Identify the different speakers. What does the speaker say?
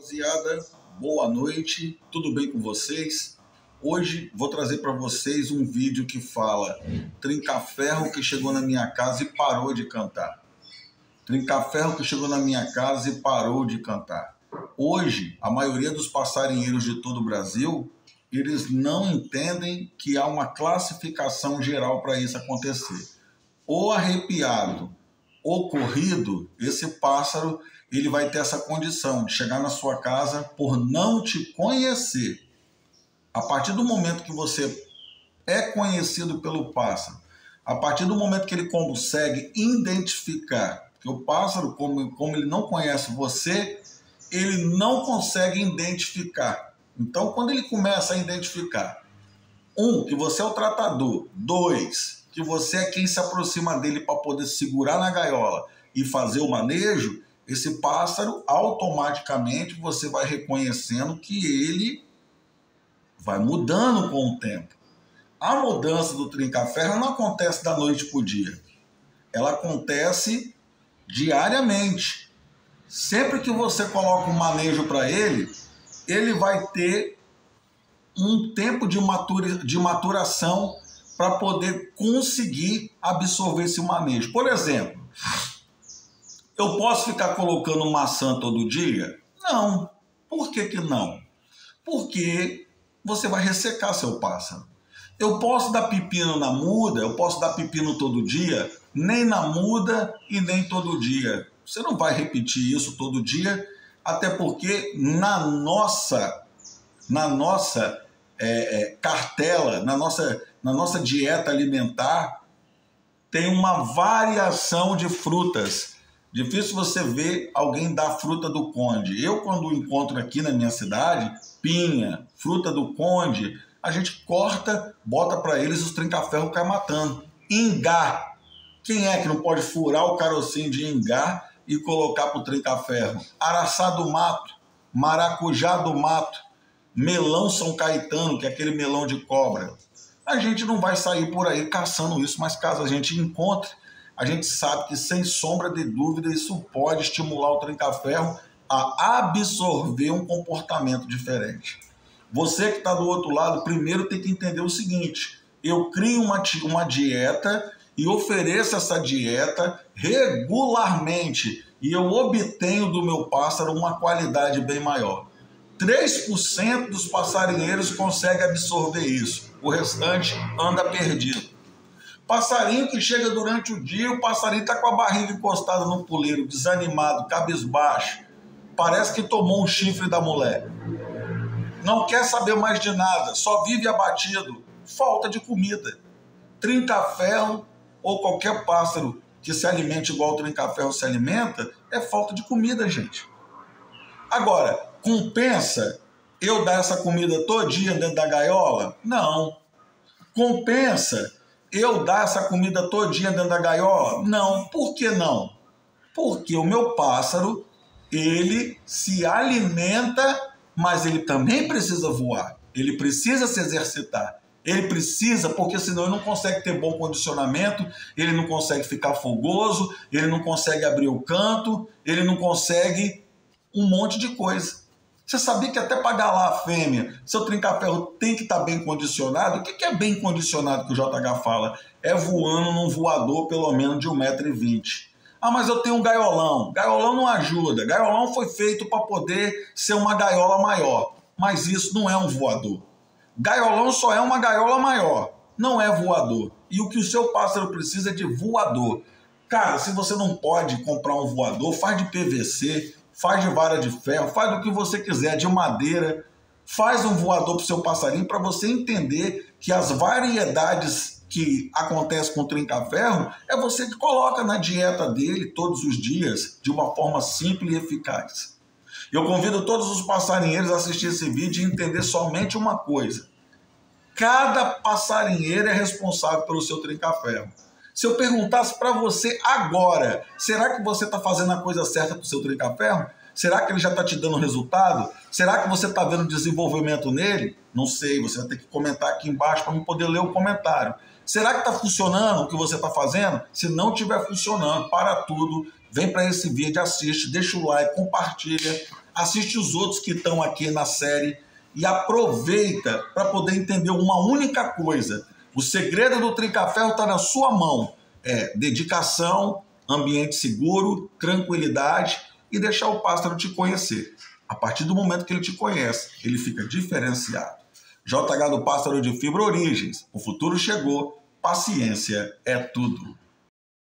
Speaker 1: Rapaziada, boa noite, tudo bem com vocês? Hoje vou trazer para vocês um vídeo que fala Trincaferro que chegou na minha casa e parou de cantar. Trincaferro que chegou na minha casa e parou de cantar. Hoje, a maioria dos passarinheiros de todo o Brasil, eles não entendem que há uma classificação geral para isso acontecer. Ou arrepiado, ou corrido, esse pássaro ele vai ter essa condição de chegar na sua casa por não te conhecer. A partir do momento que você é conhecido pelo pássaro, a partir do momento que ele consegue identificar que o pássaro, como, como ele não conhece você, ele não consegue identificar. Então, quando ele começa a identificar, um, que você é o tratador, dois, que você é quem se aproxima dele para poder segurar na gaiola e fazer o manejo, esse pássaro, automaticamente você vai reconhecendo que ele vai mudando com o tempo. A mudança do trinca-ferro não acontece da noite para o dia. Ela acontece diariamente. Sempre que você coloca um manejo para ele, ele vai ter um tempo de, matura, de maturação para poder conseguir absorver esse manejo. Por exemplo, eu posso ficar colocando maçã todo dia? Não. Por que, que não? Porque você vai ressecar seu pássaro. Eu posso dar pepino na muda, eu posso dar pepino todo dia, nem na muda e nem todo dia. Você não vai repetir isso todo dia, até porque na nossa, na nossa é, é, cartela, na nossa, na nossa dieta alimentar, tem uma variação de frutas Difícil você ver alguém dar fruta do conde. Eu, quando encontro aqui na minha cidade, pinha, fruta do conde, a gente corta, bota para eles os trinca-ferro cai matando. Ingá. Quem é que não pode furar o carocinho de ingá e colocar para o trinca-ferro? Araçá do mato, maracujá do mato, melão São Caetano, que é aquele melão de cobra. A gente não vai sair por aí caçando isso, mas caso a gente encontre, a gente sabe que, sem sombra de dúvida, isso pode estimular o tranca-ferro a absorver um comportamento diferente. Você que está do outro lado, primeiro tem que entender o seguinte: eu crio uma, uma dieta e ofereço essa dieta regularmente e eu obtenho do meu pássaro uma qualidade bem maior. 3% dos passarinheiros conseguem absorver isso, o restante anda perdido. Passarinho que chega durante o dia, o passarinho está com a barriga encostada no puleiro, desanimado, cabisbaixo. Parece que tomou um chifre da mulher. Não quer saber mais de nada, só vive abatido. Falta de comida. Trinca-ferro ou qualquer pássaro que se alimente igual o trinca-ferro se alimenta é falta de comida, gente. Agora, compensa eu dar essa comida todinha dentro da gaiola? Não. Compensa eu dar essa comida todinha dentro da gaiola? Não. Por que não? Porque o meu pássaro, ele se alimenta, mas ele também precisa voar. Ele precisa se exercitar. Ele precisa, porque senão ele não consegue ter bom condicionamento, ele não consegue ficar fogoso, ele não consegue abrir o canto, ele não consegue um monte de coisa. Você sabia que até para galar a fêmea, seu trinca-ferro tem que estar tá bem condicionado? O que é bem condicionado que o JH fala? É voando num voador pelo menos de 1,20m. Ah, mas eu tenho um gaiolão. Gaiolão não ajuda. Gaiolão foi feito para poder ser uma gaiola maior. Mas isso não é um voador. Gaiolão só é uma gaiola maior. Não é voador. E o que o seu pássaro precisa é de voador. Cara, se você não pode comprar um voador, faz de PVC, faz de vara de ferro, faz do que você quiser, de madeira, faz um voador para o seu passarinho para você entender que as variedades que acontecem com o trinca-ferro é você que coloca na dieta dele todos os dias de uma forma simples e eficaz. Eu convido todos os passarinheiros a assistir esse vídeo e entender somente uma coisa. Cada passarinheiro é responsável pelo seu trinca-ferro. Se eu perguntasse para você agora, será que você está fazendo a coisa certa para o seu trinca-ferro? Será que ele já está te dando resultado? Será que você está vendo desenvolvimento nele? Não sei, você vai ter que comentar aqui embaixo para eu poder ler o comentário. Será que está funcionando o que você está fazendo? Se não estiver funcionando, para tudo, vem para esse vídeo, assiste, deixa o like, compartilha assiste os outros que estão aqui na série e aproveita para poder entender uma única coisa. O segredo do Trincaferro está na sua mão. É dedicação, ambiente seguro, tranquilidade e deixar o pássaro te conhecer. A partir do momento que ele te conhece, ele fica diferenciado. JH do Pássaro de Fibra Origens. O futuro chegou. Paciência é tudo.